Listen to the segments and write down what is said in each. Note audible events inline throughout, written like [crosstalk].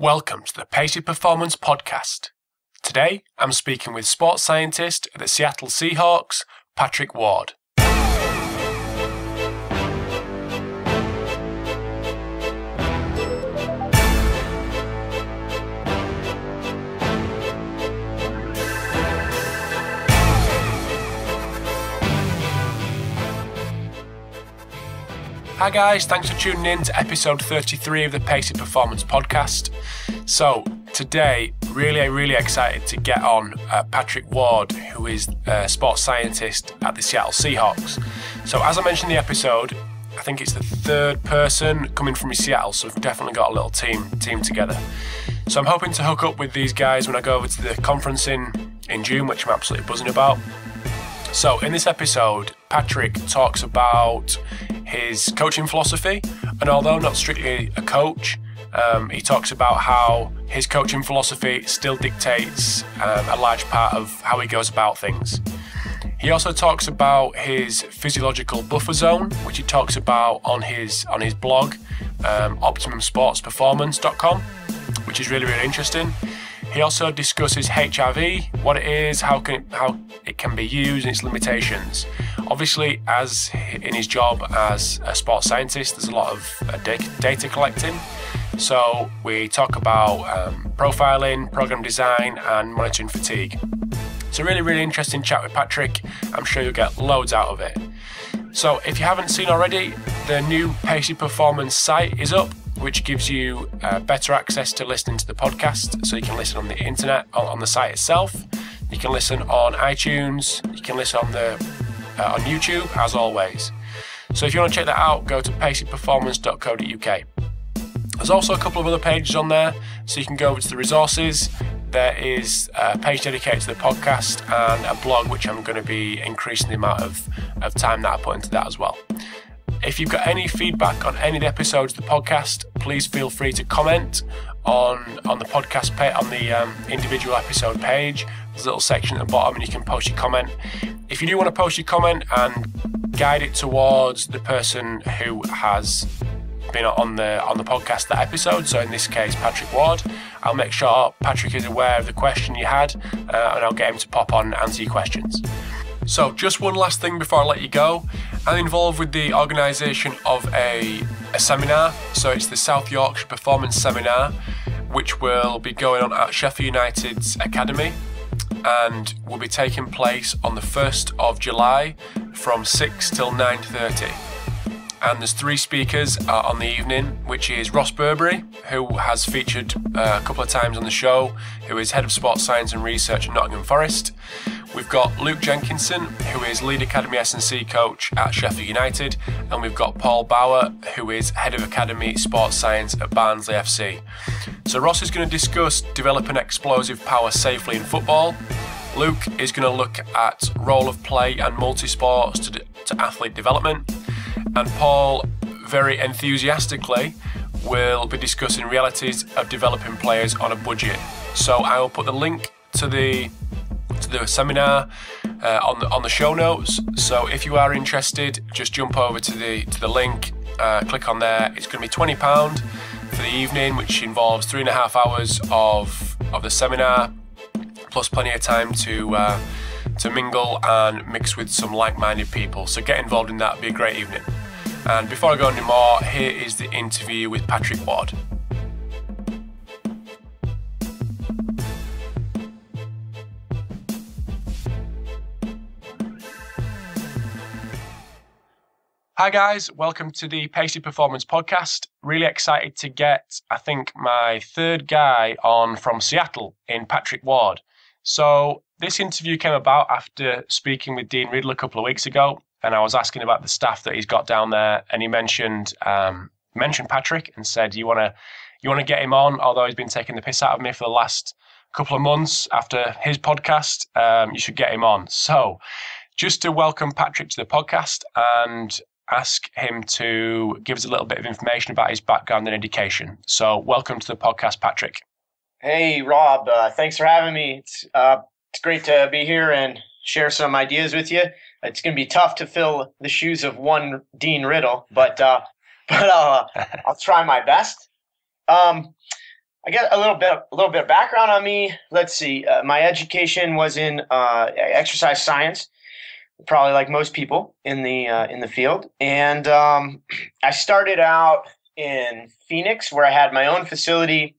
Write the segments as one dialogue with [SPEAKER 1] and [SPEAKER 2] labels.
[SPEAKER 1] Welcome to the Pacey Performance Podcast. Today, I'm speaking with sports scientist at the Seattle Seahawks, Patrick Ward. Hi, guys, thanks for tuning in to episode 33 of the Pacey Performance Podcast. So, today, really, really excited to get on uh, Patrick Ward, who is a sports scientist at the Seattle Seahawks. So, as I mentioned in the episode, I think it's the third person coming from Seattle, so we've definitely got a little team team together. So I'm hoping to hook up with these guys when I go over to the conference in, in June, which I'm absolutely buzzing about. So, in this episode, Patrick talks about his coaching philosophy, and although not strictly a coach, um, he talks about how his coaching philosophy still dictates um, a large part of how he goes about things. He also talks about his physiological buffer zone, which he talks about on his on his blog, um, OptimumSportsPerformance.com, which is really really interesting. He also discusses HRV, what it is, how can how it can be used, and its limitations. Obviously, as in his job as a sports scientist, there's a lot of uh, data collecting. So we talk about um, profiling, program design, and monitoring fatigue. It's a really, really interesting chat with Patrick. I'm sure you'll get loads out of it. So if you haven't seen already, the new Pacey Performance site is up which gives you uh, better access to listening to the podcast. So you can listen on the internet, on, the site itself. You can listen on iTunes. You can listen on the uh, on YouTube, as always. So if you want to check that out, go to paceyperformance.co.uk. There's also a couple of other pages on there, so you can go over to the resources. There is a page dedicated to the podcast and a blog, which I'm going to be increasing the amount of, of time that I put into that as well. If you've got any feedback on any of the episodes of the podcast, please feel free to comment on on the podcast page, on the um, individual episode page. There's a little section at the bottom, and you can post your comment. If you do want to post your comment and guide it towards the person who has been on the on the podcast that episode. So in this case, Patrick Ward. I'll make sure Patrick is aware of the question you had, uh, and I'll get him to pop on and answer your questions. So, just one last thing before I let you go. I'm involved with the organisation of a, a seminar. So, it's the South Yorkshire Performance Seminar, which will be going on at Sheffield United's Academy and will be taking place on the 1st of July from 6 till 9.30 and there's three speakers uh, on the evening, which is Ross Burbeary, who has featured uh, a couple of times on the show, who is head of sports science and research at Nottingham Forest. We've got Luke Jenkinson, who is lead academy S&C coach at Sheffield United, and we've got Paul Bauer, who is head of academy sports science at Barnsley FC. So Ross is going to discuss developing explosive power safely in football. Luke is going to look at role of play and multi-sports to, to athlete development, and Paul very enthusiastically will be discussing realities of developing players on a budget. So I will put the link to the to the seminar uh, on the on the show notes. So if you are interested, just jump over to the to the link, uh, click on there. It's going to be twenty pound for the evening, which involves three and a half hours of of the seminar, plus plenty of time to. Uh, to mingle and mix with some like-minded people. So get involved in that. It'll be a great evening. And before I go any more, here is the interview with Patrick Ward. Hi, guys. Welcome to the Pacey Performance Podcast. Really excited to get, I think, my third guy on from Seattle in Patrick Ward. So, this interview came about after speaking with Dean Riddle a couple of weeks ago, and I was asking about the staff that he's got down there, and he mentioned um, mentioned Patrick and said, "You want to you want to get him on?" Although he's been taking the piss out of me for the last couple of months after his podcast, um, you should get him on. So, just to welcome Patrick to the podcast and ask him to give us a little bit of information about his background and education. So, welcome to the podcast, Patrick.
[SPEAKER 2] Hey, Rob. Uh, thanks for having me. It's uh, it's great to be here and share some ideas with you. It's going to be tough to fill the shoes of one Dean Riddle, but uh, [laughs] but uh, [laughs] I'll try my best. Um, I get a little bit, a little bit of background on me. Let's see. Uh, my education was in uh, exercise science, probably like most people in the uh, in the field. And um, [clears throat] I started out in Phoenix, where I had my own facility.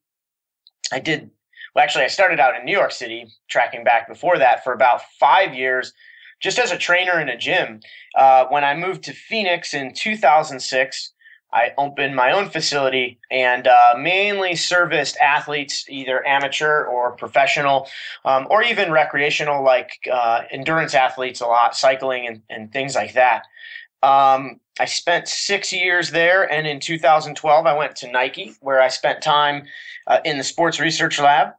[SPEAKER 2] I did well. Actually, I started out in New York City, tracking back before that for about five years, just as a trainer in a gym. Uh, when I moved to Phoenix in 2006. I opened my own facility and uh, mainly serviced athletes, either amateur or professional, um, or even recreational, like uh, endurance athletes a lot, cycling and, and things like that. Um, I spent six years there, and in 2012, I went to Nike, where I spent time uh, in the sports research lab,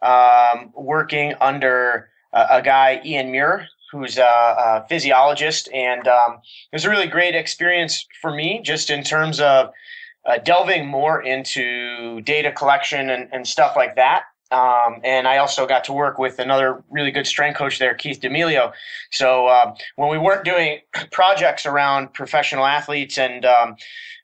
[SPEAKER 2] um, working under a guy, Ian Muir, who's a, a physiologist, and um, it was a really great experience for me, just in terms of uh, delving more into data collection and, and stuff like that. Um, and I also got to work with another really good strength coach there, Keith D'Amelio. So um, when we weren't doing [clears throat] projects around professional athletes and um,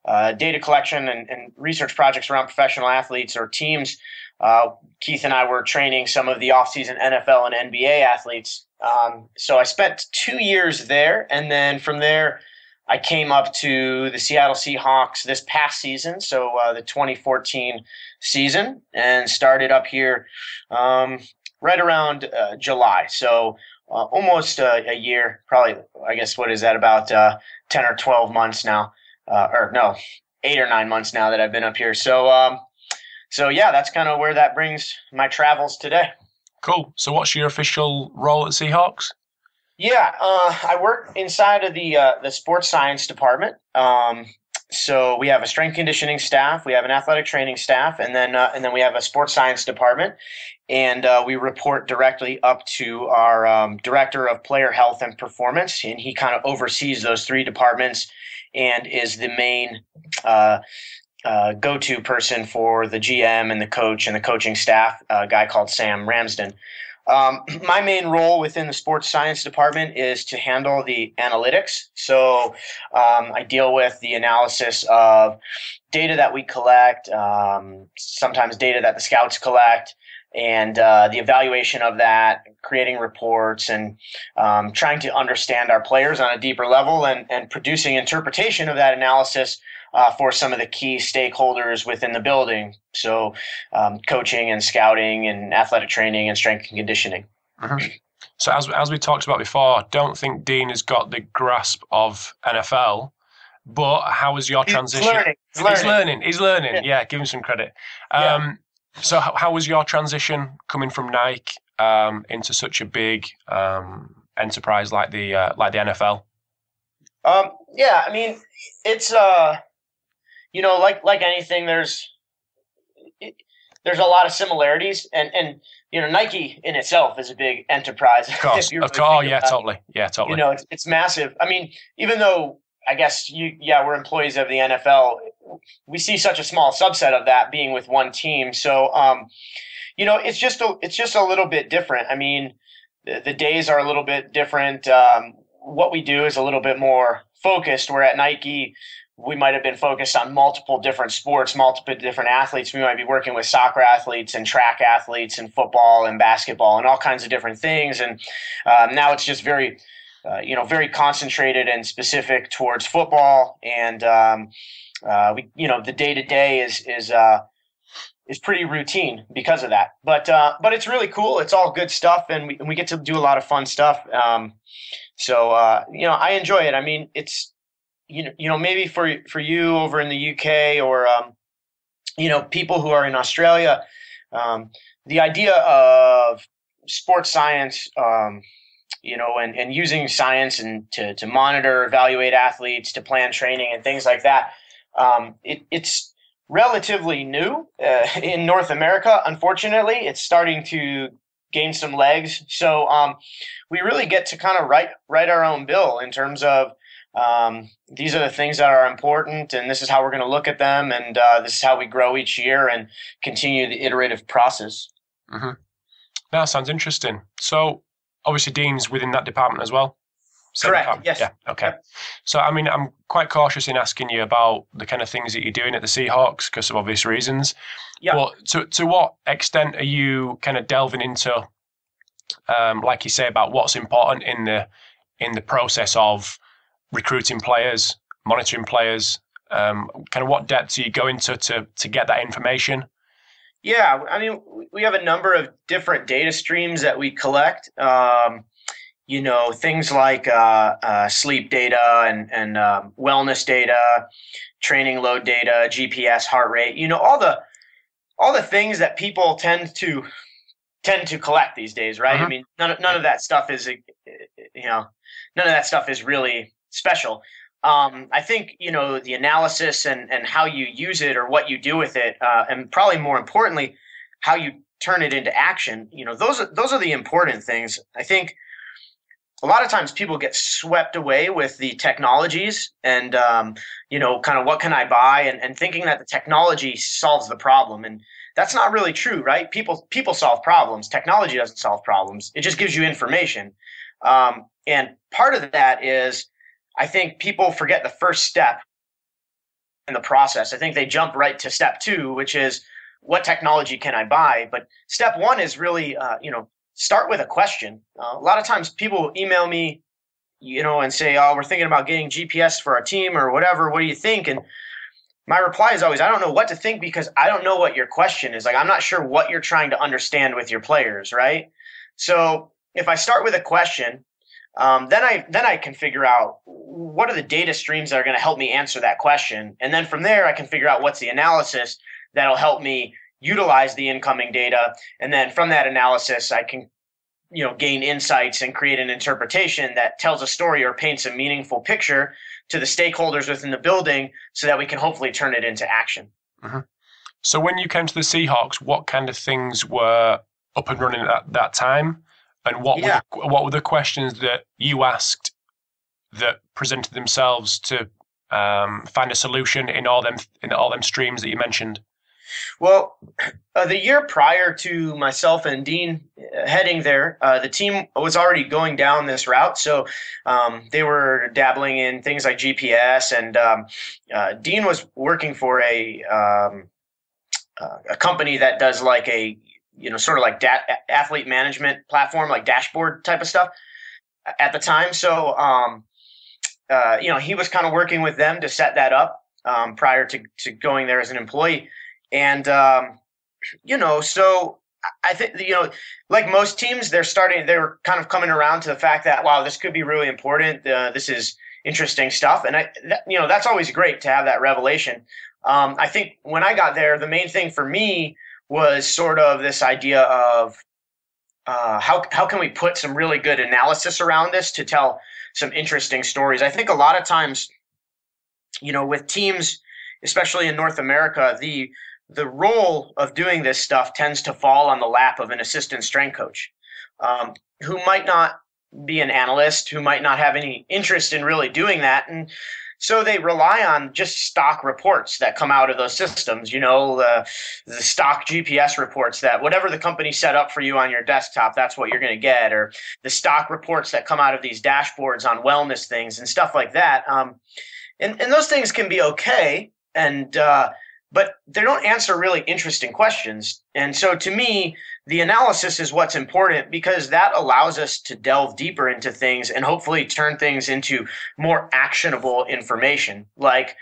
[SPEAKER 2] uh, data collection and, and, research projects around professional athletes or teams, uh, Keith and I were training some of the off-season NFL and NBA athletes um, so I spent two years there, and then from there, I came up to the Seattle Seahawks this past season, so uh, the 2014 season, and started up here um, right around uh, July. So uh, almost a year, probably. I guess what is that about uh, 10 or 12 months now, uh, or no, eight or nine months now that I've been up here. So, um, so yeah, that's kind of where that brings my travels today.
[SPEAKER 1] Cool. So, what's your official role at Seahawks?
[SPEAKER 2] Yeah, uh, I work inside of the uh, the sports science department. Um, so we have a strength conditioning staff, we have an athletic training staff, and then uh, and then we have a sports science department, and uh, we report directly up to our um, director of player health and performance, and he kind of oversees those three departments and is the main uh, go-to person for the GM and the coach and the coaching staff, a guy called Sam Ramsden. Um, [clears throat] my main role within the sports science department is to handle the analytics. So um, I deal with the analysis of data that we collect, um, sometimes data that the scouts collect, and uh, the evaluation of that, creating reports, and um, trying to understand our players on a deeper level, and, and producing interpretation of that analysis uh, for some of the key stakeholders within the building. So, um, coaching and scouting and athletic training and strength and conditioning.
[SPEAKER 1] Mm-hmm. So, as, as we talked about before, I don't think Dean has got the grasp of NFL. But how was your transition?
[SPEAKER 2] He's learning. He's learning.
[SPEAKER 1] He's learning. He's learning. Yeah. yeah, give him some credit. Um, yeah. So, how, how, was your transition coming from Nike um, into such a big um, enterprise like the uh, like the NFL?
[SPEAKER 2] Um, yeah, I mean, it's uh, you know, like like anything, there's there's a lot of similarities, and and you know, Nike in itself is a big enterprise.
[SPEAKER 1] Of course, [laughs] of course, yeah, totally, yeah, totally.
[SPEAKER 2] You know, it's it's massive. I mean, even though I guess you, yeah, we're employees of the NFL. We see such a small subset of that being with one team. So, um, you know, it's just a, it's just a little bit different. I mean, the, the days are a little bit different. Um, what we do is a little bit more focused. We're at Nike we might have been focused on multiple different sports, multiple different athletes. We might be working with soccer athletes and track athletes and football and basketball and all kinds of different things. And um, now it's just very, uh, you know, very concentrated and specific towards football. And um, uh, we, you know, the day to day is is uh, is pretty routine because of that. But uh, but it's really cool. It's all good stuff, and we and we get to do a lot of fun stuff. Um, so uh, you know, I enjoy it. I mean, it's you know, you know, maybe for for you over in the UK or um, you know, people who are in Australia, um, the idea of sports science, um, you know, and, and using science and to, to monitor, evaluate athletes, to plan training and things like that, um, it, it's relatively new uh, [laughs] in North America. Unfortunately, it's starting to gain some legs. So um, we really get to kind of write write our own bill in terms of um, these are the things that are important, and this is how we're going to look at them, and uh, this is how we grow each year and continue the iterative process.
[SPEAKER 1] Mm-hmm. That sounds interesting. So, obviously, Dean's within that department as well.
[SPEAKER 2] Correct. Yes.
[SPEAKER 1] Yeah. Okay. Yep. So, I mean, I'm quite cautious in asking you about the kind of things that you're doing at the Seahawks because of obvious reasons. Yeah. But to to what extent are you kind of delving into, um, like you say, about what's important in the in the process of recruiting players, monitoring players? Um, kind of what depth do you go into to to get that information?
[SPEAKER 2] Yeah, I mean, we have a number of different data streams that we collect. Um, you know, things like uh, uh, sleep data and, and um, wellness data, training load data, GPS, heart rate. You know, all the all the things that people tend to tend to collect these days, right? Uh-huh. I mean, none of, none of that stuff is, you know, none of that stuff is really special. Um, I think you know the analysis and and how you use it or what you do with it, uh, and probably more importantly, how you turn it into action. You know, those are those are the important things. I think a lot of times people get swept away with the technologies and um, you know kind of what can i buy and, and thinking that the technology solves the problem and that's not really true right people people solve problems technology doesn't solve problems it just gives you information um, and part of that is I think people forget the first step in the process. I think they jump right to step two, which is what technology can I buy? But step one is really, uh, you know, start with a question. Uh, a lot of times people email me, you know, and say, oh, we're thinking about getting GPS for our team or whatever. What do you think? And my reply is always, I don't know what to think because I don't know what your question is. Like, I'm not sure what you're trying to understand with your players, right? So if I start with a question, um, then I then I can figure out what are the data streams that are going to help me answer that question, and then from there I can figure out what's the analysis that'll help me utilize the incoming data, and then from that analysis I can you know gain insights and create an interpretation that tells a story or paints a meaningful picture to the stakeholders within the building, so that we can hopefully turn it into action.
[SPEAKER 1] Mm-hmm. So when you came to the Seahawks, what kind of things were up and running at that time? And what yeah. were the, what were the questions that you asked that presented themselves to um, find a solution in all them in all them streams that you mentioned?
[SPEAKER 2] Well, uh, the year prior to myself and Dean uh, heading there, uh, the team was already going down this route. So um, they were dabbling in things like GPS, and um, uh, Dean was working for a um, uh, a company that does like a you know, sort of like da- athlete management platform, like dashboard type of stuff at the time. So, um, uh, you know, he was kind of working with them to set that up um, prior to, to going there as an employee. And, um, you know, so I think, you know, like most teams, they're starting, they're kind of coming around to the fact that, wow, this could be really important. Uh, this is interesting stuff. And I, that, you know, that's always great to have that revelation. Um, I think when I got there, the main thing for me was sort of this idea of uh, how how can we put some really good analysis around this to tell some interesting stories. I think a lot of times, you know, with teams, especially in North America, the the role of doing this stuff tends to fall on the lap of an assistant strength coach, um, who might not be an analyst, who might not have any interest in really doing that, and so they rely on just stock reports that come out of those systems, you know, the, the stock GPS reports that whatever the company set up for you on your desktop, that's what you're going to get, or the stock reports that come out of these dashboards on wellness things and stuff like that. Um, and, and those things can be okay. And, uh, but they don't answer really interesting questions. And so to me, the analysis is what's important because that allows us to delve deeper into things and hopefully turn things into more actionable information. Like,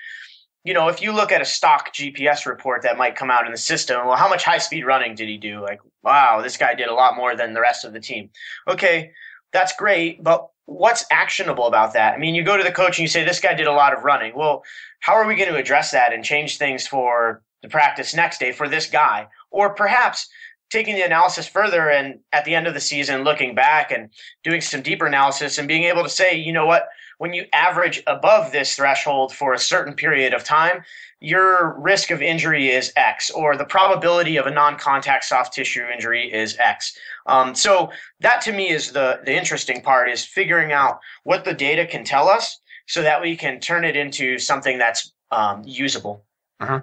[SPEAKER 2] you know, if you look at a stock GPS report that might come out in the system, well, how much high speed running did he do? Like, wow, this guy did a lot more than the rest of the team. Okay, that's great, but what's actionable about that? I mean, you go to the coach and you say, this guy did a lot of running. Well, how are we going to address that and change things for the practice next day for this guy? Or perhaps taking the analysis further and at the end of the season looking back and doing some deeper analysis and being able to say, you know what, when you average above this threshold for a certain period of time, your risk of injury is X, or the probability of a non-contact soft tissue injury is X. Um, so that to me is the the interesting part is figuring out what the data can tell us, so that we can turn it into something that's um, usable.
[SPEAKER 1] Mm-hmm.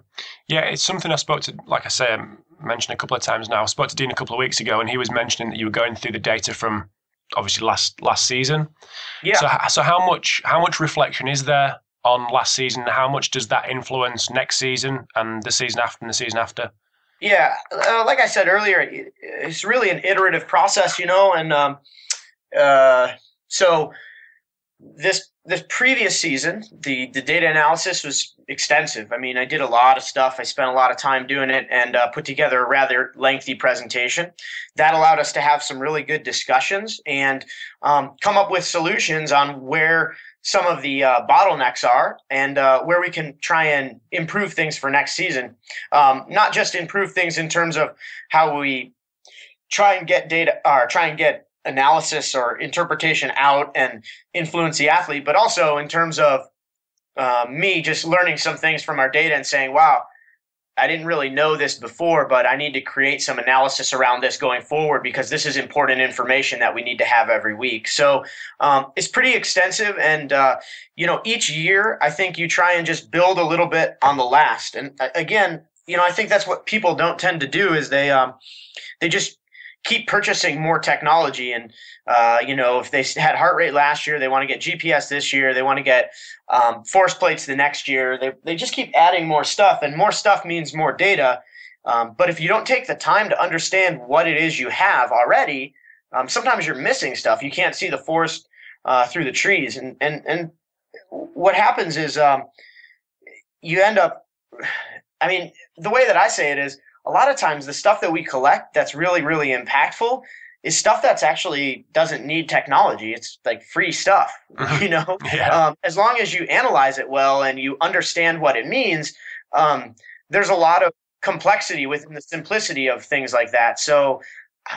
[SPEAKER 1] Yeah, it's something I spoke to, like I say, I mentioned a couple of times now. I spoke to Dean a couple of weeks ago, and he was mentioning that you were going through the data from obviously last last season.
[SPEAKER 2] Yeah.
[SPEAKER 1] So so how much how much reflection is there on last season? How much does that influence next season and the season after and the season after?
[SPEAKER 2] Yeah, uh, like I said earlier, it's really an iterative process, you know, and um, uh, so this this previous season, the the data analysis was extensive. I mean, I did a lot of stuff. I spent a lot of time doing it, and uh, put together a rather lengthy presentation. That allowed us to have some really good discussions and um, come up with solutions on where some of the uh, bottlenecks are and uh, where we can try and improve things for next season. Um, not just improve things in terms of how we try and get data or try and get analysis or interpretation out and influence the athlete, but also in terms of uh, me just learning some things from our data and saying, wow, I didn't really know this before, but I need to create some analysis around this going forward because this is important information that we need to have every week. So um, it's pretty extensive, and uh, you know, each year I think you try and just build a little bit on the last. And uh, again, you know, I think that's what people don't tend to do is they um, they just keep purchasing more technology. And uh, you know, if they had heart rate last year, they want to get GPS this year. They want to get um, force plates the next year. They they just keep adding more stuff, and more stuff means more data. Um, but if you don't take the time to understand what it is you have already, um, sometimes you're missing stuff. You can't see the forest uh, through the trees, and and and what happens is um, you end up. [sighs] I mean, the way that I say it is a lot of times the stuff that we collect that's really really impactful is stuff that's actually doesn't need technology it's like free stuff [laughs]
[SPEAKER 1] Mhm.
[SPEAKER 2] you know
[SPEAKER 1] Yeah.
[SPEAKER 2] um, as long as you analyze it well and you understand what it means um, there's a lot of complexity within the simplicity of things like that so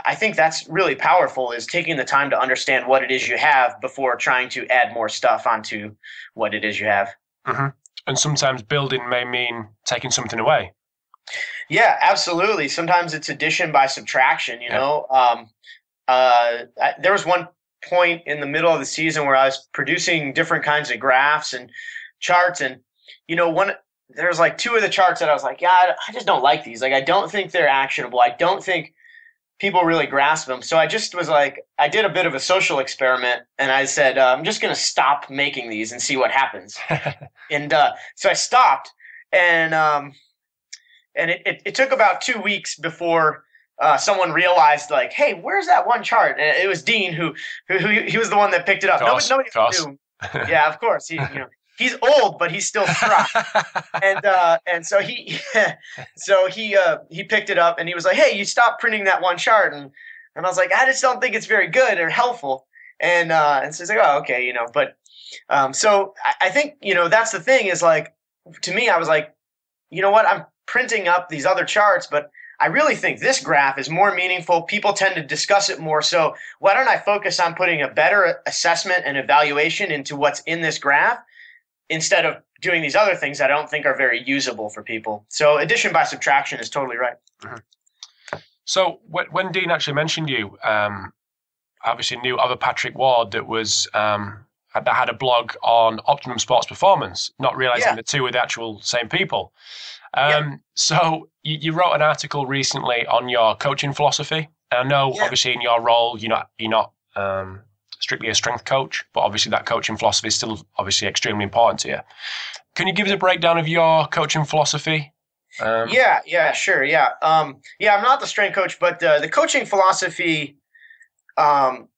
[SPEAKER 2] i think that's really powerful is taking the time to understand what it is you have before trying to add more stuff onto what it is you have
[SPEAKER 1] And sometimes building may mean taking something away.
[SPEAKER 2] Yeah, absolutely. Sometimes it's addition by subtraction. You
[SPEAKER 1] Yeah.
[SPEAKER 2] know, um, uh, I, there was one point in the middle of the season where I was producing different kinds of graphs and charts, and you know, one there's like two of the charts that I was like, yeah, I- I just don't like these. Like, I don't think they're actionable. I don't think people really grasp them. So I just was like, I did a bit of a social experiment, and I said, uh, I'm just going to stop making these and see what happens [laughs] and uh, so I stopped, and um, and it, it, it took about two weeks before uh, someone realized, like, hey, where's that one chart? And it was Dean who who, who he was the one that picked it up.
[SPEAKER 1] Course,
[SPEAKER 2] nobody nobody knew. [laughs] Yeah, of course. He, you know, he's old, but he's still strong. [laughs] and uh, and so he [laughs] so he uh, he picked it up and he was like, hey, you stopped printing that one chart, and and I was like, I just don't think it's very good or helpful. And uh, and so he's like, oh, okay, you know, but um, so I, I think you know that's the thing is like to me, I was like, you know what, I'm printing up these other charts, but I really think this graph is more meaningful. People tend to discuss it more. So why don't I focus on putting a better assessment and evaluation into what's in this graph instead of doing these other things that I don't think are very usable for people. So addition by subtraction is totally right.
[SPEAKER 1] So when, Dean actually mentioned you, um, obviously knew of a Patrick Ward that was um, that had a blog on Optimum Sports Performance, not realizing
[SPEAKER 2] Yeah.
[SPEAKER 1] the two were the actual same people. Um, So you, you wrote an article recently on your coaching philosophy. And I know,
[SPEAKER 2] Yeah.
[SPEAKER 1] obviously, in your role, you're not you're not um, strictly a strength coach, but obviously that coaching philosophy is still obviously extremely important to you. Can you give us a breakdown of your coaching philosophy? Um,
[SPEAKER 2] Yeah, yeah, sure, yeah, um, yeah. I'm not the strength coach, but uh, the coaching philosophy. Um,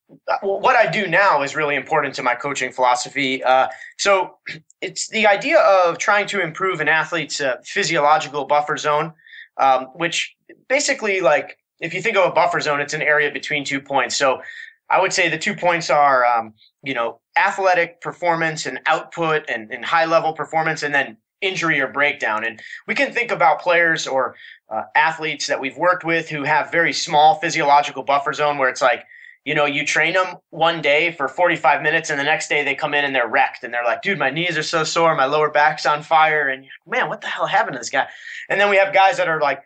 [SPEAKER 2] what I do now is really important to my coaching philosophy. Uh, so [clears throat] it's the idea of trying to improve an athlete's uh, physiological buffer zone, um, which basically, like, if you think of a buffer zone, it's an area between two points. So I would say the two points are, um, you know, athletic performance and output and, and high level performance, and then injury or breakdown. And we can think about players or uh, athletes that we've worked with who have very small physiological buffer zone where it's like, you know, you train them one day for 45 minutes and the next day they come in and they're wrecked and they're like, dude, my knees are so sore, my lower back's on fire. And you're like, man, what the hell happened to this guy? And then we have guys that are like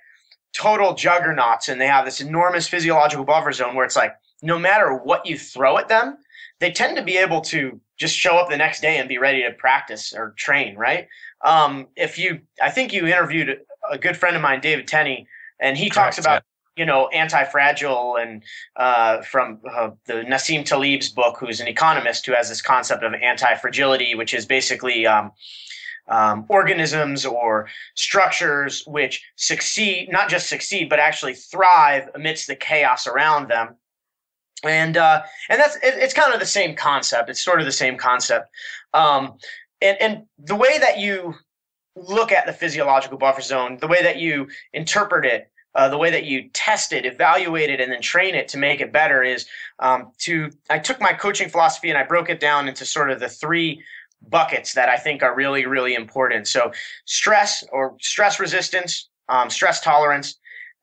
[SPEAKER 2] total juggernauts and they have this enormous physiological buffer zone where it's like, no matter what you throw at them, they tend to be able to just show up the next day and be ready to practice or train, right? Um, if you, I think you interviewed a good friend of mine, David Tenney, and he talks
[SPEAKER 1] Correct,
[SPEAKER 2] about you know, anti-fragile and uh, from uh, the Nassim Taleb's book, who's an economist who has this concept of anti-fragility, which is basically um, um, organisms or structures which succeed, not just succeed, but actually thrive amidst the chaos around them. And uh, and that's it, it's kind of the same concept. It's sort of the same concept. Um, and and the way that you look at the physiological buffer zone, the way that you interpret it, uh, the way that you test it, evaluate it, and then train it to make it better is um, to. I took my coaching philosophy and I broke it down into sort of the three buckets that I think are really, really important. So, stress or stress resistance, um, stress tolerance,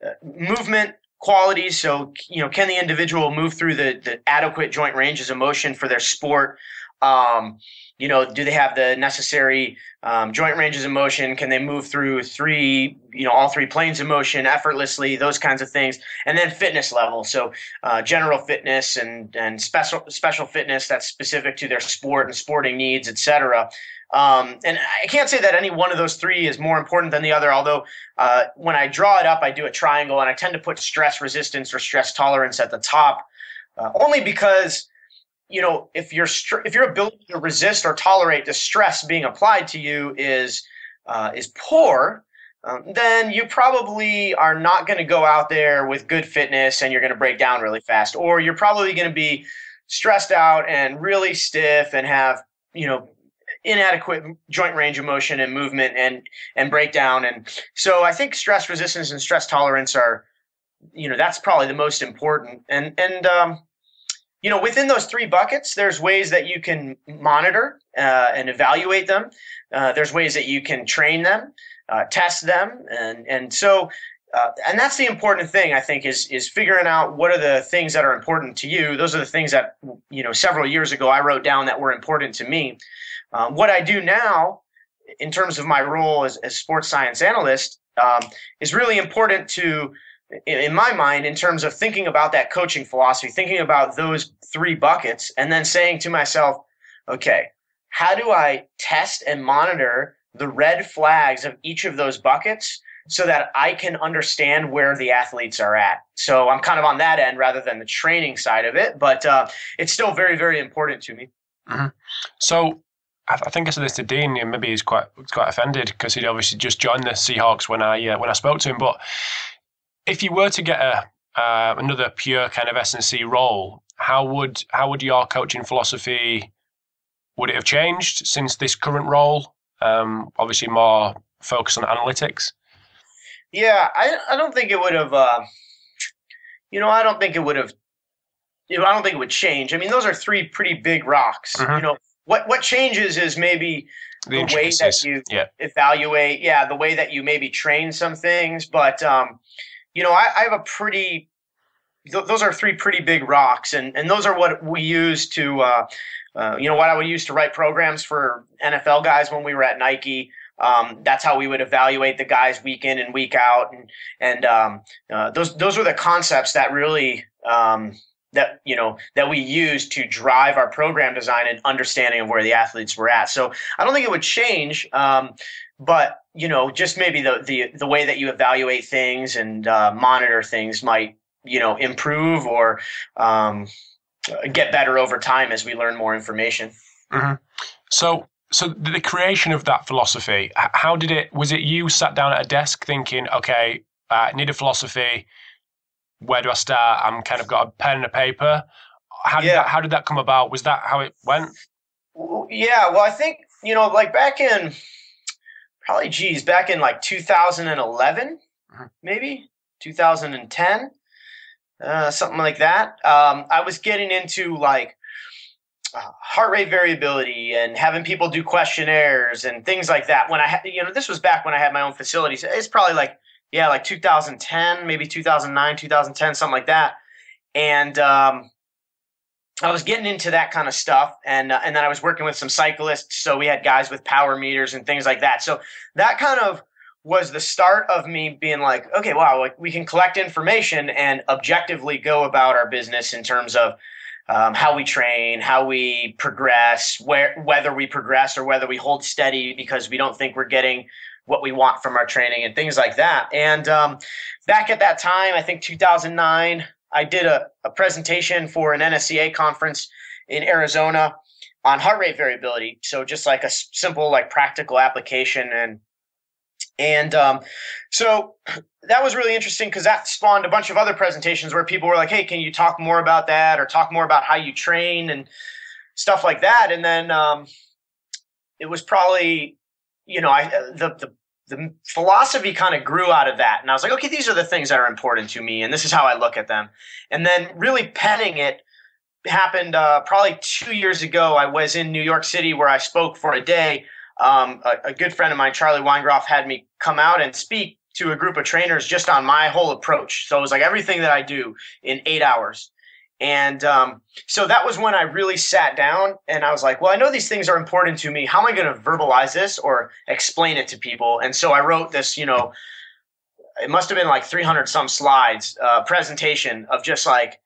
[SPEAKER 2] uh, movement qualities. So, you know, can the individual move through the, the adequate joint ranges of motion for their sport? Um, you know, do they have the necessary um, joint ranges of motion? Can they move through three, you know, all three planes of motion effortlessly? Those kinds of things, and then fitness level. So, uh, general fitness and and special special fitness that's specific to their sport and sporting needs, etc. Um, and I can't say that any one of those three is more important than the other. Although uh, when I draw it up, I do a triangle, and I tend to put stress resistance or stress tolerance at the top, uh, only because you know, if your if your ability to resist or tolerate the stress being applied to you is uh, is poor, um, then you probably are not going to go out there with good fitness and you're going to break down really fast, or you're probably going to be stressed out and really stiff and have you know inadequate joint range of motion and movement and and breakdown and so i think stress resistance and stress tolerance are you know that's probably the most important. And and um, you know, within those three buckets, there's ways that you can monitor uh, and evaluate them. Uh, there's ways that you can train them, uh, test them, and and so. Uh, and that's the important thing, I think, is is figuring out what are the things that are important to you. Those are the things that you know several years ago I wrote down that were important to me. Um, what I do now, in terms of my role as, as sports science analyst, um, is really important to in my mind, in terms of thinking about that coaching philosophy, thinking about those three buckets, and then saying to myself, okay, how do I test and monitor the red flags of each of those buckets so that I can understand where the athletes are at? So I'm kind of on that end rather than the training side of it, but uh, it's still very, very important to me.
[SPEAKER 1] Mm-hmm. So I, think I said this to Dean, and maybe he's quite quite offended because he'd obviously just joined the Seahawks when I uh, when I spoke to him. But if you were to get a uh, another pure kind of S and C role, how would how would your coaching philosophy would it have changed since this current role? Um, obviously, more focus on analytics.
[SPEAKER 2] Yeah, I I don't think it would have. Uh, you know, I don't think it would have. You know, I don't think it would change. I mean, those are three pretty big rocks. Mm-hmm. You know, what what changes is maybe the, the way that you yeah. evaluate. Yeah, the way that you maybe train some things, but um, you know, I, I have a pretty th- those are three pretty big rocks, and and those are what we use to, uh, uh, you know, what I would use to write programs for NFL guys when we were at Nike. Um, that's how we would evaluate the guys week in and week out, and and um, uh, those those were the concepts that really um, that you know that we use to drive our program design and understanding of where the athletes were at. So I don't think it would change, um, but you know, just maybe the the the way that you evaluate things and uh, monitor things might you know improve or um, get better over time as we learn more information.
[SPEAKER 1] Mm-hmm. So. So the creation of that philosophy, how did it? Was it you sat down at a desk thinking, okay, I need a philosophy where do I start? I'm kind of got a pen and a paper. How did yeah. that, how did that come about? Was that how it went?
[SPEAKER 2] Yeah, well, I think you know, like back in probably, geez, back in like 2011, mm-hmm. maybe 2010, uh, something like that. Um, I was getting into like uh, heart rate variability and having people do questionnaires and things like that. When I had, you know, this was back when I had my own facilities. It's probably like yeah, like 2010, maybe 2009, 2010, something like that. And um, I was getting into that kind of stuff, and uh, and then I was working with some cyclists, so we had guys with power meters and things like that. So that kind of was the start of me being like, okay, wow, like we can collect information and objectively go about our business in terms of um, how we train, how we progress, where whether we progress or whether we hold steady because we don't think we're getting what we want from our training and things like that. And um, back at that time, I think 2009, I did a, a presentation for an NSCA conference in Arizona on heart rate variability. So just like a simple, like practical application and and um, so [clears throat] that was really interesting because that spawned a bunch of other presentations where people were like, "Hey, can you talk more about that, or talk more about how you train and stuff like that?" And then um, it was probably, you know, I the the the philosophy kind of grew out of that, and I was like, "Okay, these are the things that are important to me, and this is how I look at them." And then really penning it happened uh, probably two years ago. I was in New York City where I spoke for a day um, a, a, good friend of mine, Charlie Weingroff, had me come out and speak to a group of trainers just on my whole approach. So it was like everything that I do in eight hours. And um, so that was when I really sat down and I was like, well, I know these things are important to me. How am I going to verbalize this or explain it to people? And so I wrote this, you know, it must have been like 300 some slides uh, presentation of just like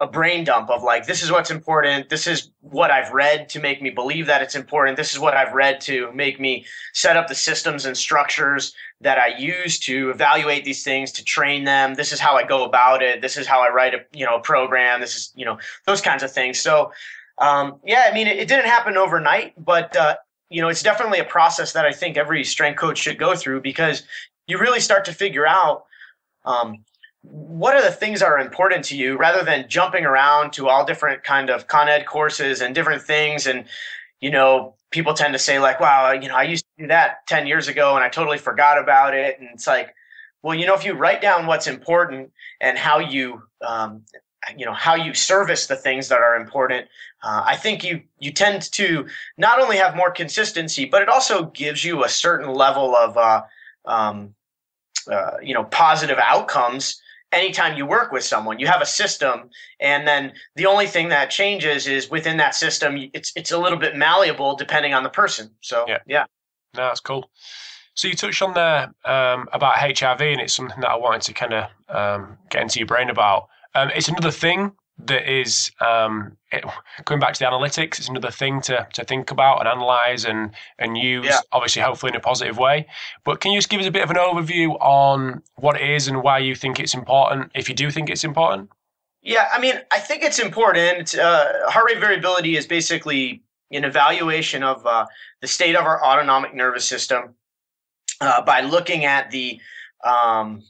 [SPEAKER 2] a brain dump of like this is what's important this is what i've read to make me believe that it's important this is what i've read to make me set up the systems and structures that i use to evaluate these things to train them. This is how i go about it. This is how i write a you know a program. This is you know those kinds of things. So um, yeah i mean it, it, didn't happen overnight but uh, you know it's definitely a process that i think every strength coach should go through because you really start to figure out um, what are the things that are important to you rather than jumping around to all different kind of con ed courses and different things? And you know people tend to say like wow you know i used to do that 10 years ago and i totally forgot about it. And it's like well you know if you write down what's important and how you um, you know how you service the things that are important uh, i think you you tend to not only have more consistency but it also gives you a certain level of uh, um, uh, you know positive outcomes anytime you work with someone you have a system and then the only thing that changes is within that system it's it's a little bit malleable depending on the person so yeah, yeah.
[SPEAKER 1] no that's cool. So you touched on there um, about HRV and it's something that i wanted to kind of um, get into your brain about. Um, it's another thing that is um, it, going back to the analytics. It's another thing to, to think about and analyze and and use. Yeah. Obviously, hopefully in a positive way. But can you just give us a bit of an overview on what it is and why you think it's important? If you do think it's important.
[SPEAKER 2] Yeah, I mean, I think it's important. Uh, heart rate variability is basically an evaluation of uh, the state of our autonomic nervous system uh, by looking at the um,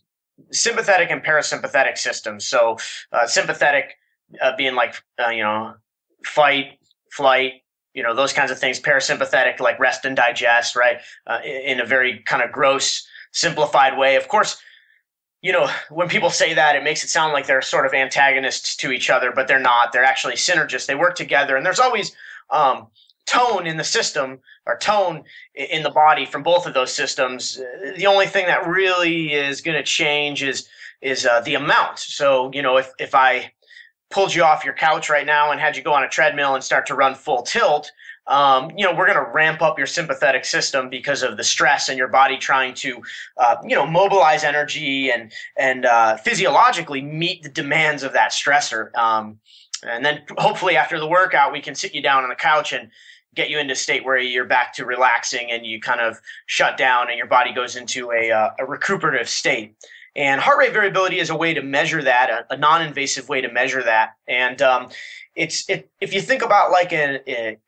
[SPEAKER 2] sympathetic and parasympathetic systems. So, uh, sympathetic uh, being like uh, you know fight, flight, you know those kinds of things. Parasympathetic, like rest and digest, right? Uh, in a very kind of gross, simplified way. Of course, you know when people say that, it makes it sound like they're sort of antagonists to each other, but they're not. They're actually synergists. They work together, and there's always um, tone in the system or tone in the body from both of those systems. The only thing that really is going to change is is uh, the amount. So you know if if I pulled you off your couch right now and had you go on a treadmill and start to run full tilt, um, you know, we're going to ramp up your sympathetic system because of the stress and your body trying to, uh, you know, mobilize energy and and uh, physiologically meet the demands of that stressor. Um, and then hopefully after the workout, we can sit you down on the couch and get you into a state where you're back to relaxing and you kind of shut down and your body goes into a, uh, a recuperative state. And heart rate variability is a way to measure that, a, a non-invasive way to measure that. And um, it's it, if you think about like an,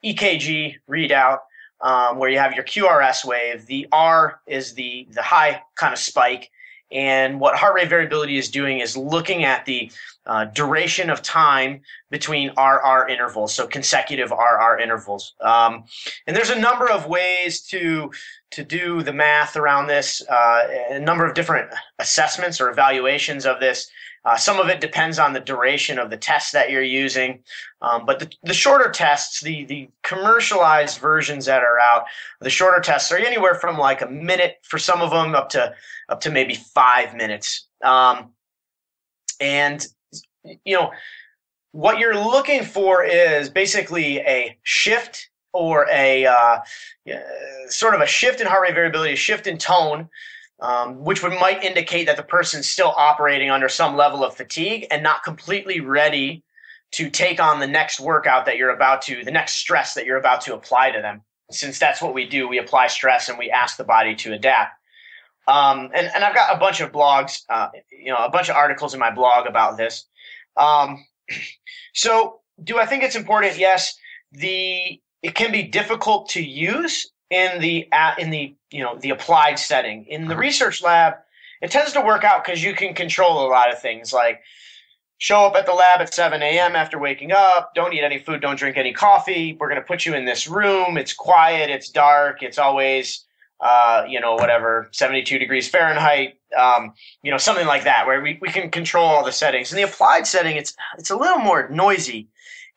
[SPEAKER 2] EKG readout um, where you have your QRS wave, the R is the the high kind of spike, and what heart rate variability is doing is looking at the uh, duration of time between RR intervals, so consecutive RR intervals. Um, and there's a number of ways to to do the math around this, uh, a number of different assessments or evaluations of this. Uh, some of it depends on the duration of the test that you're using. Um, but the, the shorter tests, the, the commercialized versions that are out, the shorter tests are anywhere from like a minute for some of them up to up to maybe five minutes. Um, and you know what you're looking for is basically a shift or a uh, sort of a shift in heart rate variability, a shift in tone, um, which would might indicate that the person's still operating under some level of fatigue and not completely ready to take on the next workout that you're about to, the next stress that you're about to apply to them. Since that's what we do, we apply stress and we ask the body to adapt. Um, and, and I've got a bunch of blogs, uh, you know, a bunch of articles in my blog about this. Um, [clears throat] so do I think it's important? Yes. The it can be difficult to use in the in the you know the applied setting. In the research lab, it tends to work out because you can control a lot of things like show up at the lab at 7 a.m. after waking up, don't eat any food, don't drink any coffee. We're going to put you in this room. It's quiet, it's dark, it's always, uh, you know, whatever, 72 degrees Fahrenheit, um, you know, something like that, where we, we can control all the settings. In the applied setting, it's, it's a little more noisy.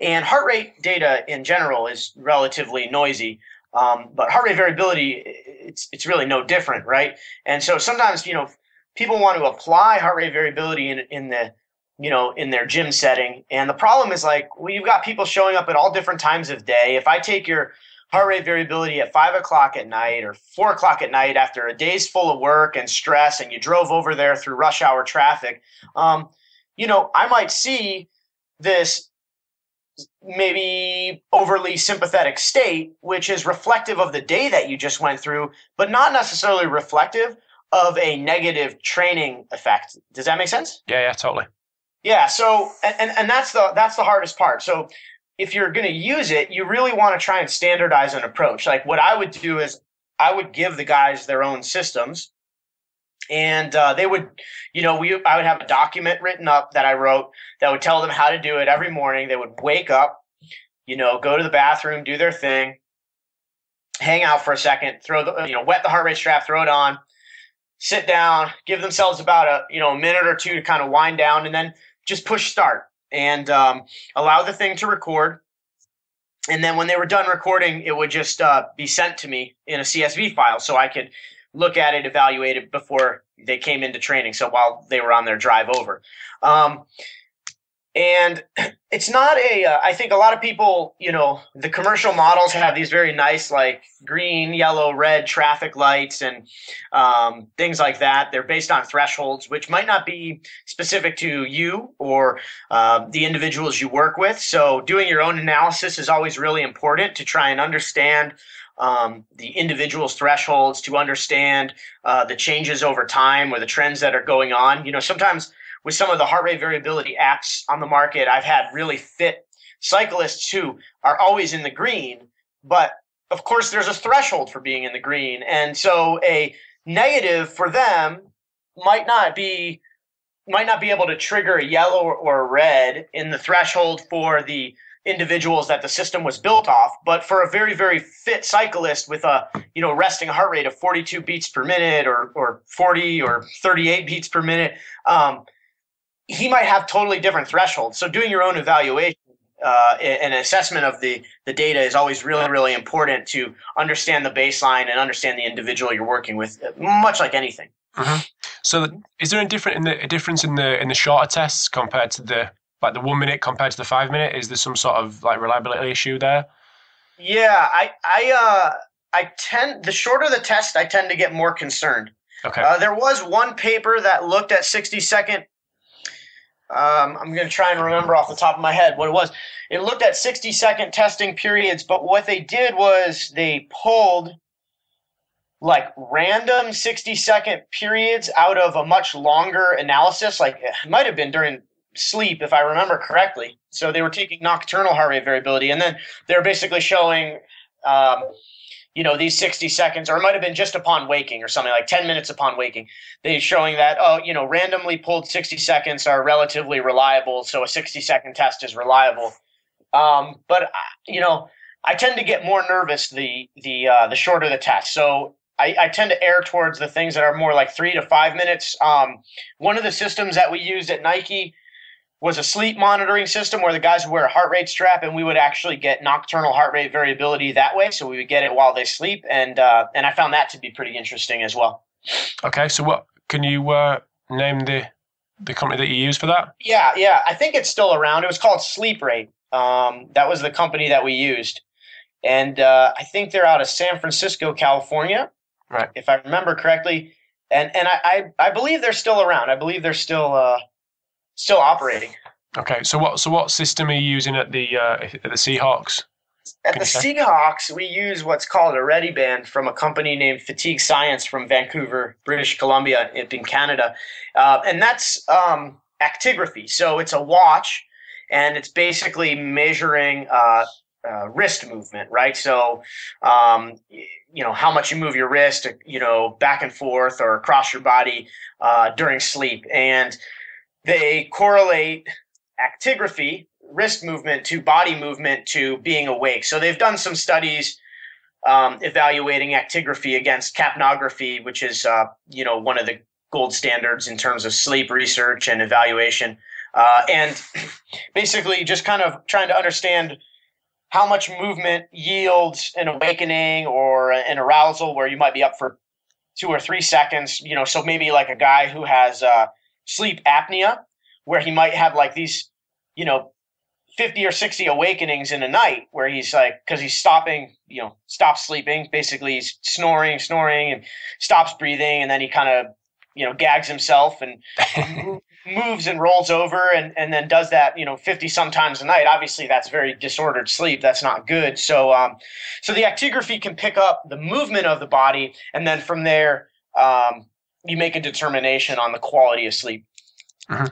[SPEAKER 2] And heart rate data in general is relatively noisy. Um, but heart rate variability, it's, it's really no different, right? And so sometimes, you know, people want to apply heart rate variability in, in the you know, in their gym setting. And the problem is like, well, you've got people showing up at all different times of day. If I take your heart rate variability at five o'clock at night or four o'clock at night after a day's full of work and stress, and you drove over there through rush hour traffic, um, you know, I might see this maybe overly sympathetic state, which is reflective of the day that you just went through, but not necessarily reflective of a negative training effect. Does that make sense?
[SPEAKER 1] Yeah, yeah, totally.
[SPEAKER 2] Yeah. So, and, and that's the that's the hardest part. So, if you're going to use it, you really want to try and standardize an approach. Like what I would do is I would give the guys their own systems, and uh, they would, you know, we I would have a document written up that I wrote that would tell them how to do it every morning. They would wake up, you know, go to the bathroom, do their thing, hang out for a second, throw the you know, wet the heart rate strap, throw it on, sit down, give themselves about a you know a minute or two to kind of wind down, and then just push start and um, allow the thing to record. And then when they were done recording, it would just uh, be sent to me in a CSV file so I could look at it, evaluate it before they came into training. So while they were on their drive over. Um, and [clears throat] it's not a. Uh, I think a lot of people you know the commercial models have these very nice like green yellow red traffic lights and um, things like that they're based on thresholds which might not be specific to you or uh, the individuals you work with so doing your own analysis is always really important to try and understand um, the individual's thresholds to understand uh, the changes over time or the trends that are going on you know sometimes with some of the heart rate variability apps on the market, I've had really fit cyclists who are always in the green, but of course there's a threshold for being in the green. And so a negative for them might not be might not be able to trigger a yellow or a red in the threshold for the individuals that the system was built off but for a very very fit cyclist with a you know resting heart rate of 42 beats per minute or or 40 or 38 beats per minute um, he might have totally different thresholds. So doing your own evaluation uh, and assessment of the, the data is always really, really important to understand the baseline and understand the individual you're working with, much like anything.
[SPEAKER 1] Mm-hmm. So, is there a different in the a difference in the in the shorter tests compared to the like the one minute compared to the five minute? Is there some sort of like reliability issue there?
[SPEAKER 2] Yeah, I I uh I tend the shorter the test, I tend to get more concerned.
[SPEAKER 1] Okay.
[SPEAKER 2] Uh, there was one paper that looked at 60 second um, I'm going to try and remember off the top of my head what it was. It looked at 60 second testing periods, but what they did was they pulled like random 60 second periods out of a much longer analysis. Like it might have been during sleep, if I remember correctly. So they were taking nocturnal heart rate variability, and then they were basically showing. Um, you know, these 60 seconds, or it might have been just upon waking or something like 10 minutes upon waking. They're showing that, oh, you know, randomly pulled 60 seconds are relatively reliable. So a 60 second test is reliable. Um, but, uh, you know, I tend to get more nervous the, the, uh, the shorter the test. So I, I, tend to err towards the things that are more like three to five minutes. Um, one of the systems that we used at Nike was a sleep monitoring system where the guys would wear a heart rate strap and we would actually get nocturnal heart rate variability that way. So we would get it while they sleep, and uh, and I found that to be pretty interesting as well.
[SPEAKER 1] Okay, so what can you uh, name the the company that you use for that?
[SPEAKER 2] Yeah, yeah, I think it's still around. It was called Sleep Rate. Um, that was the company that we used, and uh, I think they're out of San Francisco, California,
[SPEAKER 1] right?
[SPEAKER 2] If I remember correctly, and and I I, I believe they're still around. I believe they're still uh, still operating.
[SPEAKER 1] Okay, so what so what system are you using at the uh, at the Seahawks?
[SPEAKER 2] at the Seahawks, we use what's called a ReadiBand from a company named Fatigue Science from Vancouver, British Columbia, in Canada, uh, and that's um, actigraphy. So it's a watch, and it's basically measuring uh, uh, wrist movement, right? So, um, you know, how much you move your wrist, you know, back and forth or across your body uh, during sleep, and they correlate actigraphy wrist movement to body movement to being awake. So they've done some studies um, evaluating actigraphy against capnography, which is uh, you know one of the gold standards in terms of sleep research and evaluation, uh, and [clears throat] basically just kind of trying to understand how much movement yields an awakening or an arousal where you might be up for two or three seconds. You know, so maybe like a guy who has uh, sleep apnea, where he might have like these, you know, 50 or 60 awakenings in a night where he's like because he's stopping you know stops sleeping. Basically he's snoring snoring and stops breathing and then he kind of you know gags himself and [laughs] moves and rolls over and, and then does that you know 50 sometimes a night. Obviously that's very disordered sleep. That's not good. So um so the actigraphy can pick up the movement of the body and then from there um you make a determination on the quality of sleep
[SPEAKER 1] mm-hmm.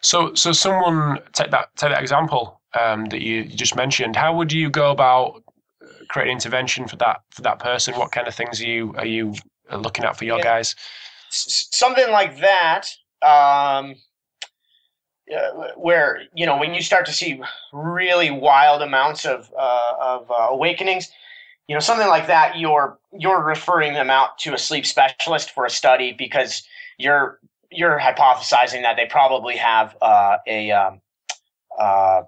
[SPEAKER 1] so so someone take that take that example um, that you, you just mentioned. How would you go about creating intervention for that for that person? What kind of things are you are you looking at for your yeah. guys?
[SPEAKER 2] Something like that. Um, uh, where you know when you start to see really wild amounts of uh, of uh, awakenings, you know something like that, you're you're referring them out to a sleep specialist for a study because you're you're hypothesizing that they probably have uh, a um, uh,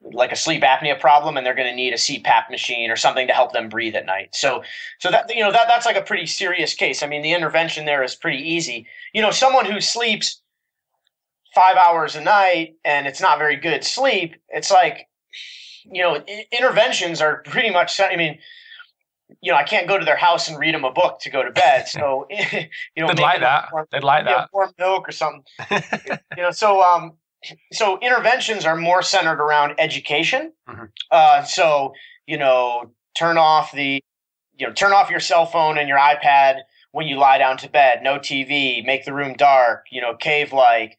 [SPEAKER 2] like a sleep apnea problem and they're going to need a CPAP machine or something to help them breathe at night. So so that you know that that's like a pretty serious case. I mean, the intervention there is pretty easy. You know, someone who sleeps 5 hours a night and it's not very good sleep, it's like you know, interventions are pretty much I mean, you know, I can't go to their house and read them a book to go to bed. So, [laughs] [laughs] you know,
[SPEAKER 1] they'd like that. Warm, they'd like that.
[SPEAKER 2] Warm milk or something. [laughs] you know, so um, so interventions are more centered around education. Mm-hmm. Uh, so you know, turn off the you know turn off your cell phone and your iPad when you lie down to bed. No TV. Make the room dark. You know, cave like.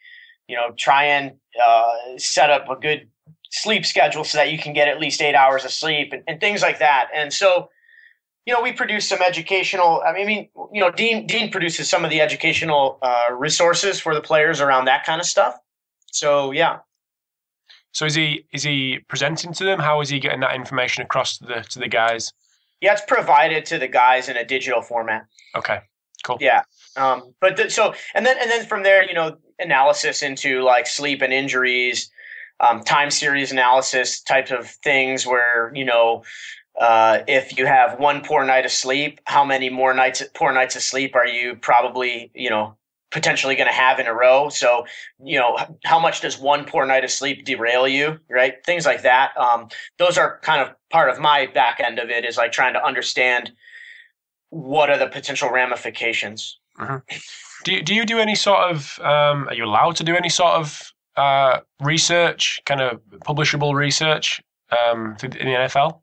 [SPEAKER 2] You know, try and uh, set up a good sleep schedule so that you can get at least eight hours of sleep and, and things like that. And so, you know, we produce some educational. I mean, you know, Dean Dean produces some of the educational uh, resources for the players around that kind of stuff. So yeah.
[SPEAKER 1] So is he is he presenting to them? How is he getting that information across to the to the guys?
[SPEAKER 2] Yeah, it's provided to the guys in a digital format.
[SPEAKER 1] Okay, cool.
[SPEAKER 2] Yeah, um, but the, so and then and then from there, you know, analysis into like sleep and injuries, um, time series analysis types of things where you know uh, if you have one poor night of sleep, how many more nights of poor nights of sleep are you probably you know potentially going to have in a row. So, you know, how much does one poor night of sleep derail you, right? Things like that. Um, those are kind of part of my back end of it is like trying to understand what are the potential ramifications.
[SPEAKER 1] Mm-hmm. Do you, do you do any sort of, um, are you allowed to do any sort of uh, research, kind of publishable research um, in the NFL?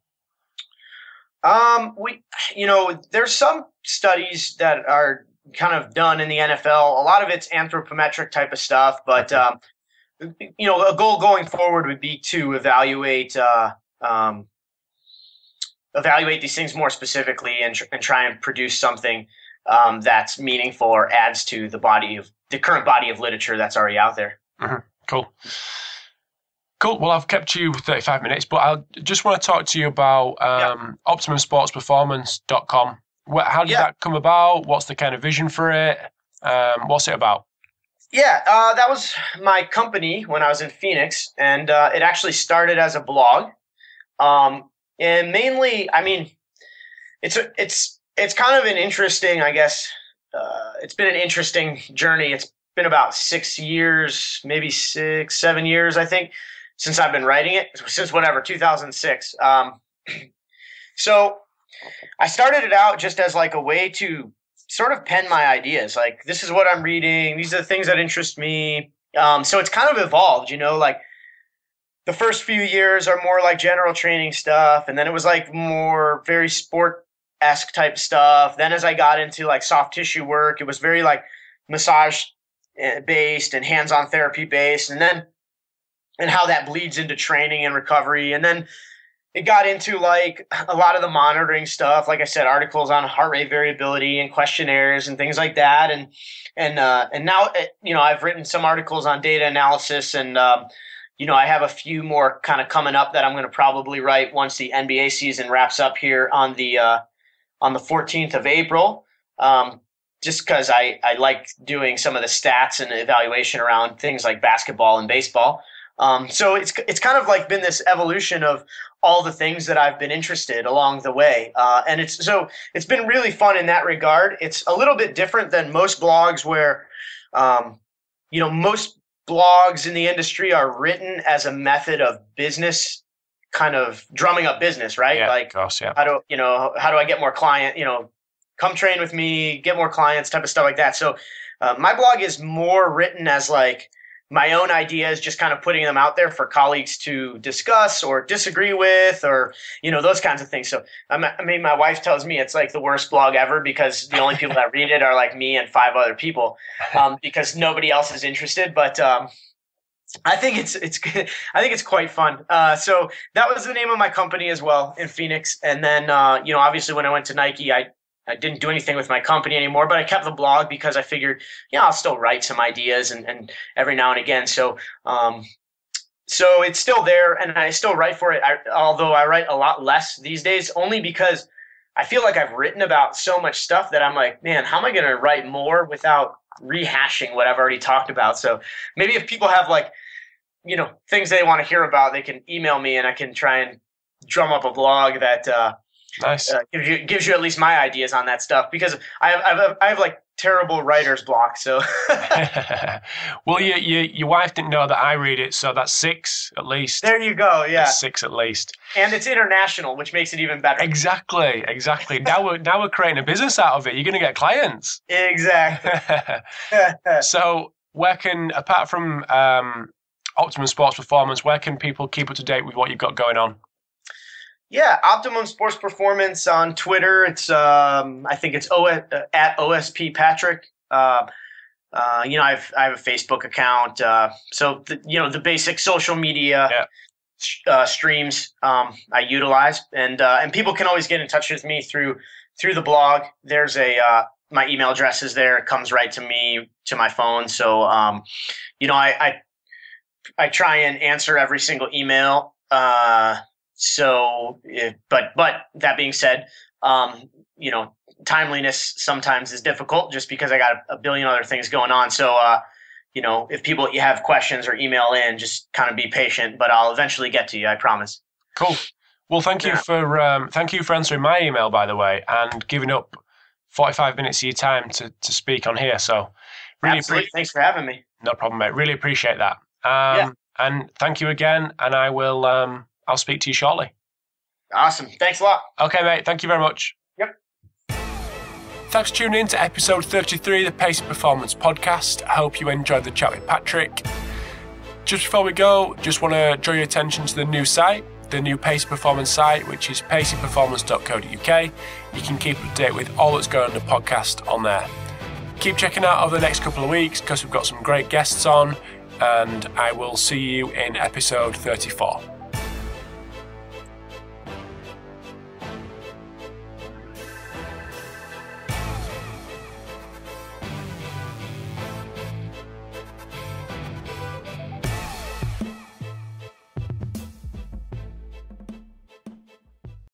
[SPEAKER 2] Um, we, you know, there's some studies that are kind of done in the NFL. A lot of it's anthropometric type of stuff, but um, you know, a goal going forward would be to evaluate uh, um, evaluate these things more specifically and, tr- and try and produce something um, that's meaningful or adds to the body of the current body of literature that's already out there.
[SPEAKER 1] Mm-hmm. Cool. Cool. Well, I've kept you 35 minutes, but I just want to talk to you about um, yeah. OptimumSportsPerformance.com how did yeah. that come about? What's the kind of vision for it? Um, what's it about?
[SPEAKER 2] Yeah, uh, that was my company when I was in Phoenix, and uh, it actually started as a blog. Um, and mainly, I mean, it's a, it's it's kind of an interesting, I guess. Uh, it's been an interesting journey. It's been about six years, maybe six, seven years, I think, since I've been writing it. Since whatever, 2006. Um, [clears throat] so I started it out just as like a way to sort of pen my ideas. Like, this is what I'm reading. These are the things that interest me. Um, so it's kind of evolved, you know, like the first few years are more like general training stuff, and then it was like more very sport esque type stuff. Then as I got into like soft tissue work, it was very like massage eh, based and hands on therapy based, and then and how that bleeds into training and recovery, and then it got into like a lot of the monitoring stuff. Like i said articles on heart rate variability and questionnaires and things like that. And and uh, and now eh, you know i've written some articles on data analysis and um, you know i have a few more kind of coming up that i'm going to probably write once the nba season wraps up here on the uh, on the 14th of april. Um, just because I, I like doing some of the stats and evaluation around things like basketball and baseball um, so it's it's kind of like been this evolution of all the things that I've been interested along the way, uh, and it's so it's been really fun in that regard. It's a little bit different than most blogs where, um, you know, most blogs in the industry are written as a method of business kind of drumming up business, right?
[SPEAKER 1] Yeah,
[SPEAKER 2] like,
[SPEAKER 1] course, yeah.
[SPEAKER 2] how do you know how do I get more client? You know, come train with me, get more clients, type of stuff like that. So, uh, my blog is more written as like my own ideas, just kind of putting them out there for colleagues to discuss or disagree with, or you know those kinds of things. So I mean, my wife tells me it's like the worst blog ever because the only people that read it are like me and five other people, um, because nobody else is interested. But um, I think it's it's good. I think it's quite fun. Uh, so that was the name of my company as well in Phoenix, and then uh, you know obviously when I went to Nike, I I didn't do anything with my company anymore, but I kept the blog because I figured, yeah, I'll still write some ideas and, and every now and again. So, um, so it's still there and I still write for it. I, although I write a lot less these days, only because I feel like I've written about so much stuff that I'm like, man, how am I going to write more without rehashing what I've already talked about? So maybe if people have like, you know, things they want to hear about, they can email me and I can try and drum up a blog that, uh,
[SPEAKER 1] Nice.
[SPEAKER 2] Uh, gives you gives you at least my ideas on that stuff because I have I have, I have like terrible writer's block. So. [laughs] [laughs]
[SPEAKER 1] well, you, you, your wife didn't know that I read it, so that's six at least.
[SPEAKER 2] There you go. Yeah.
[SPEAKER 1] That's six at least.
[SPEAKER 2] And it's international, which makes it even better.
[SPEAKER 1] Exactly. Exactly. now we're now we're creating a business out of it. You're going to get clients.
[SPEAKER 2] Exactly. [laughs]
[SPEAKER 1] so, where can apart from um, Optimum Sports Performance, where can people keep up to date with what you've got going on?
[SPEAKER 2] Yeah, Optimum Sports Performance on Twitter. It's um, I think it's o- uh, at OSP Patrick. Uh, uh, you know, I've I have a Facebook account. Uh, so the, you know the basic social media
[SPEAKER 1] yeah.
[SPEAKER 2] uh, streams um, I utilize, and uh, and people can always get in touch with me through through the blog. There's a uh, my email address is there. It comes right to me to my phone. So um, you know, I, I I try and answer every single email. Uh, so, but but that being said, um, you know, timeliness sometimes is difficult just because I got a, a billion other things going on. So, uh, you know, if people you have questions or email in, just kind of be patient. But I'll eventually get to you. I promise.
[SPEAKER 1] Cool. Well, thank you yeah. for um, thank you for answering my email, by the way, and giving up forty five minutes of your time to to speak on here. So,
[SPEAKER 2] really, Absolutely. Thanks for having me.
[SPEAKER 1] No problem, mate. Really appreciate that. Um, yeah. And thank you again. And I will um, I'll speak to you shortly.
[SPEAKER 2] Awesome. Thanks a lot.
[SPEAKER 1] Okay, mate. Thank you very much.
[SPEAKER 2] Yep.
[SPEAKER 1] Thanks for tuning in to episode 33 of the Pacey Performance podcast. I hope you enjoyed the chat with Patrick. Just before we go, just want to draw your attention to the new site, the new Pacey Performance site, which is paceyperformance.co.uk. You can keep up to date with all that's going on the podcast on there. Keep checking out over the next couple of weeks because we've got some great guests on, and I will see you in episode 34.